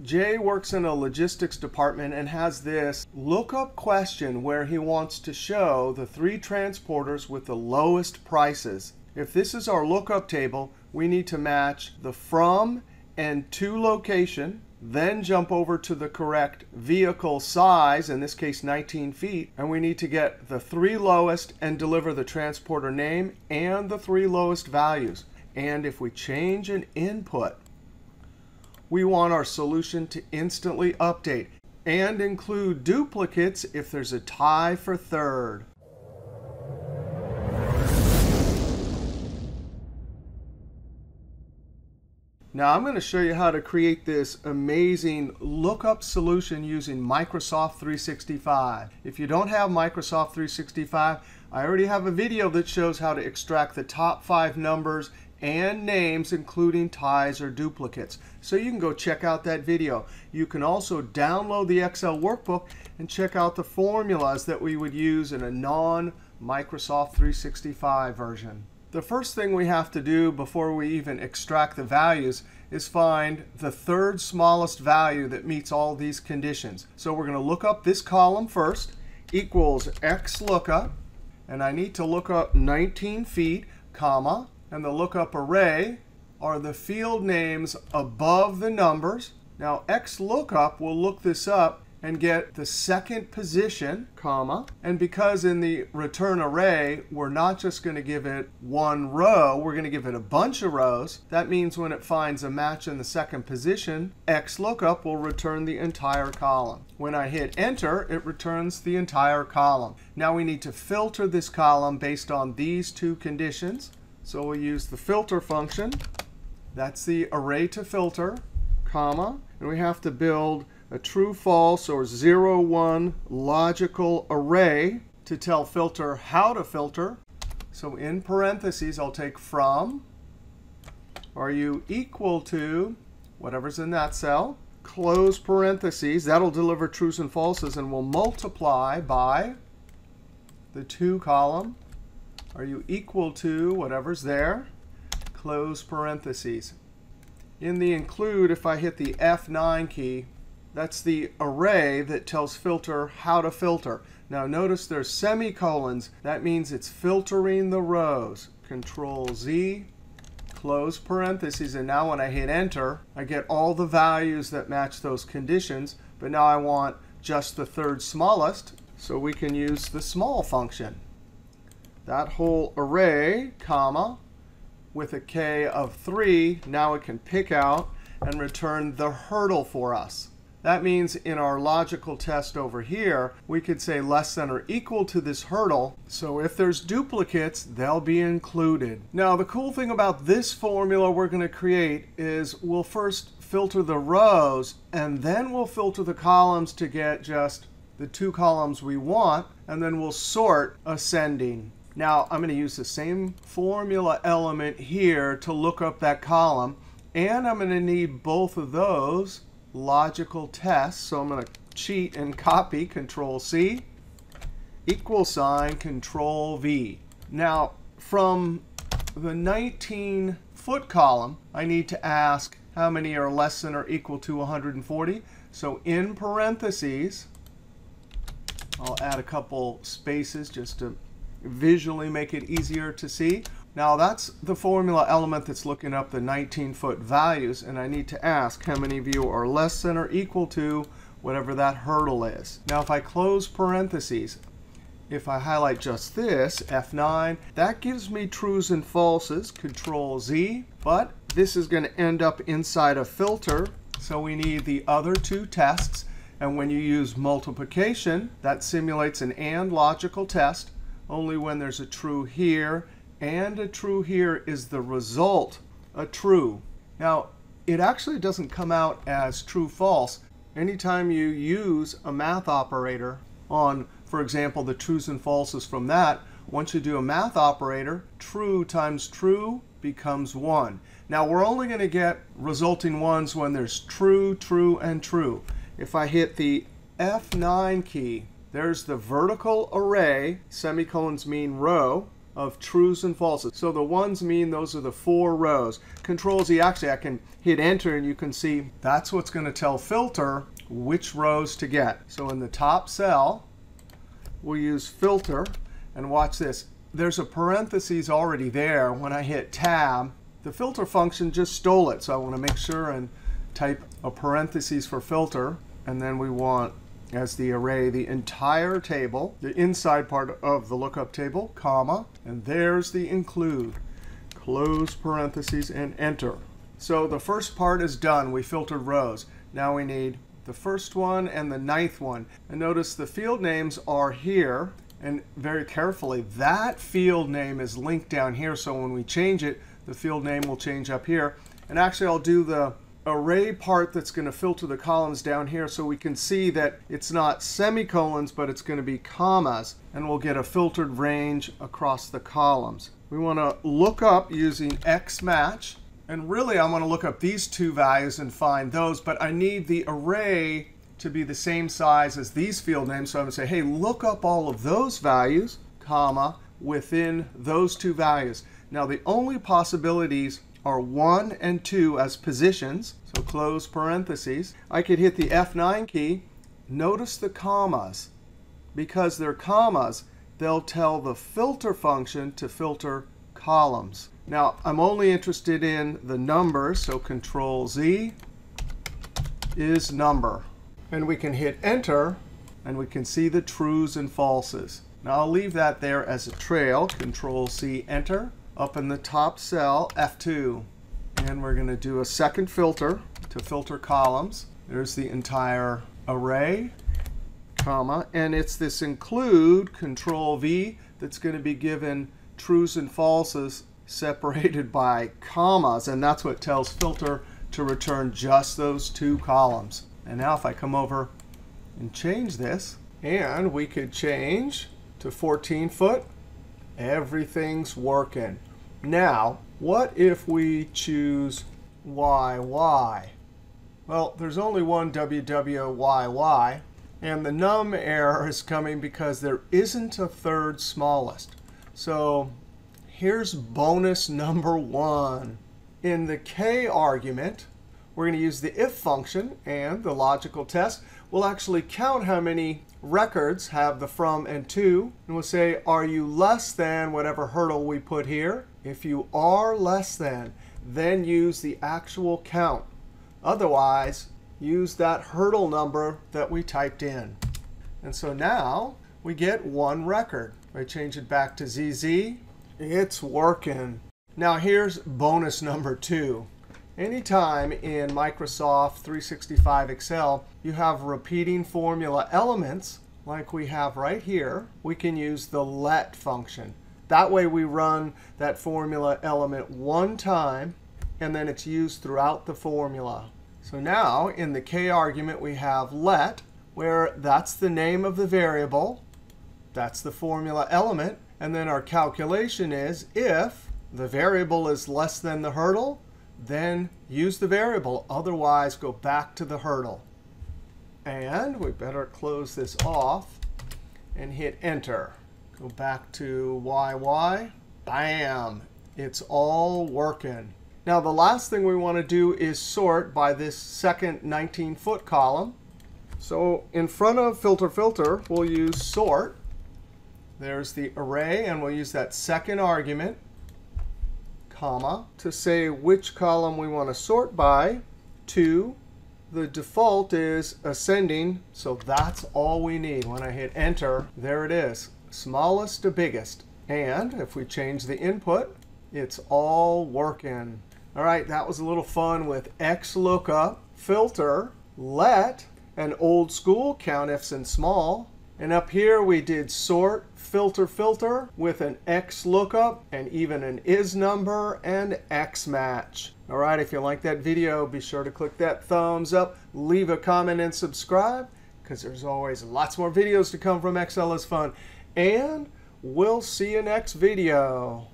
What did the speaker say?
Jay works in a logistics department and has this lookup question where he wants to show the three transporters with the lowest prices. If this is our lookup table, we need to match the from and to location, then jump over to the correct vehicle size, in this case 19 feet, and we need to get the three lowest and deliver the transporter name and the three lowest values. And if we change an input, we want our solution to instantly update and include duplicates if there's a tie for third. Now I'm going to show you how to create this amazing lookup solution using Microsoft 365. If you don't have Microsoft 365, I already have a video that shows how to extract the top five numbers and names, including ties or duplicates. So you can go check out that video. You can also download the Excel workbook and check out the formulas that we would use in a non-Microsoft 365 version. The first thing we have to do before we even extract the values is find the third smallest value that meets all these conditions. So we're going to look up this column first, equals x lookup. And I need to look up 19 feet, comma, and the lookup array are the field names above the numbers. Now, XLOOKUP will look this up and get the second position, comma. And because in the return array, we're not just going to give it one row, we're going to give it a bunch of rows. That means when it finds a match in the second position, XLOOKUP will return the entire column. When I hit Enter, it returns the entire column. Now we need to filter this column based on these two conditions. So we'll use the filter function. That's the array to filter, comma. And we have to build a true, false, or 0, 1 logical array to tell filter how to filter. So in parentheses, I'll take from. Are you equal to whatever's in that cell? Close parentheses. That'll deliver trues and falses, and we'll multiply by the 2 column are you equal to whatever's there? Close parentheses. In the include, if I hit the F9 key, that's the array that tells filter how to filter. Now notice there's semicolons. That means it's filtering the rows. Control Z, close parentheses. And now when I hit Enter, I get all the values that match those conditions. But now I want just the third smallest. So we can use the small function that whole array, comma, with a k of 3, now it can pick out and return the hurdle for us. That means in our logical test over here, we could say less than or equal to this hurdle. So if there's duplicates, they'll be included. Now, the cool thing about this formula we're going to create is we'll first filter the rows, and then we'll filter the columns to get just the two columns we want, and then we'll sort ascending. Now, I'm going to use the same formula element here to look up that column. And I'm going to need both of those logical tests. So I'm going to cheat and copy, Control C, equal sign, Control V. Now, from the 19 foot column, I need to ask how many are less than or equal to 140. So in parentheses, I'll add a couple spaces just to visually make it easier to see. Now that's the formula element that's looking up the 19-foot values. And I need to ask how many of you are less than or equal to whatever that hurdle is. Now if I close parentheses, if I highlight just this, F9, that gives me trues and falses, Control Z. But this is going to end up inside a filter. So we need the other two tests. And when you use multiplication, that simulates an AND logical test only when there's a true here and a true here is the result a true. Now, it actually doesn't come out as true false. Anytime you use a math operator on, for example, the trues and falses from that, once you do a math operator, true times true becomes 1. Now, we're only going to get resulting ones when there's true, true, and true. If I hit the F9 key, there's the vertical array, semicolons mean row, of trues and falses. So the ones mean those are the four rows. Control Z, actually, I can hit enter, and you can see that's what's going to tell filter which rows to get. So in the top cell, we'll use filter. And watch this. There's a parentheses already there. When I hit tab, the filter function just stole it. So I want to make sure and type a parentheses for filter. And then we want as the array the entire table, the inside part of the lookup table, comma, and there's the include. Close parentheses and enter. So the first part is done. We filtered rows. Now we need the first one and the ninth one. And notice the field names are here. And very carefully, that field name is linked down here. So when we change it, the field name will change up here. And actually, I'll do the array part that's going to filter the columns down here so we can see that it's not semicolons, but it's going to be commas. And we'll get a filtered range across the columns. We want to look up using xmatch. And really, I want to look up these two values and find those. But I need the array to be the same size as these field names. So I'm going to say, hey, look up all of those values, comma, within those two values. Now, the only possibilities are 1 and 2 as positions. So close parentheses. I could hit the F9 key. Notice the commas. Because they're commas, they'll tell the filter function to filter columns. Now, I'm only interested in the numbers, so Control Z is number. And we can hit Enter, and we can see the trues and falses. Now, I'll leave that there as a trail. Control C, Enter up in the top cell, F2. And we're going to do a second filter to filter columns. There's the entire array, comma. And it's this include, Control V, that's going to be given trues and falses separated by commas. And that's what tells filter to return just those two columns. And now if I come over and change this, and we could change to 14 foot, Everything's working. Now, what if we choose YY? Well, there's only one WWYY. And the num error is coming because there isn't a third smallest. So here's bonus number one. In the k argument, we're going to use the if function and the logical test. We'll actually count how many records have the from and to. And we'll say, are you less than whatever hurdle we put here? If you are less than, then use the actual count. Otherwise, use that hurdle number that we typed in. And so now we get one record. If I change it back to ZZ, it's working. Now here's bonus number two. Anytime in Microsoft 365 Excel you have repeating formula elements, like we have right here, we can use the let function. That way we run that formula element one time, and then it's used throughout the formula. So now in the k argument we have let, where that's the name of the variable. That's the formula element. And then our calculation is if the variable is less than the hurdle, then use the variable. Otherwise, go back to the hurdle. And we better close this off and hit Enter. Go back to YY. Bam! It's all working. Now, the last thing we want to do is sort by this second 19-foot column. So in front of filter filter, we'll use sort. There's the array, and we'll use that second argument comma, to say which column we want to sort by. Two, the default is ascending, so that's all we need. When I hit Enter, there it is, smallest to biggest. And if we change the input, it's all working. All right, that was a little fun with XLOOKUP, filter, let, and old school countifs and small. And up here, we did sort, filter, filter with an X lookup and even an is number and X match. All right, if you like that video, be sure to click that thumbs up, leave a comment, and subscribe, because there's always lots more videos to come from Excel is Fun. And we'll see you next video.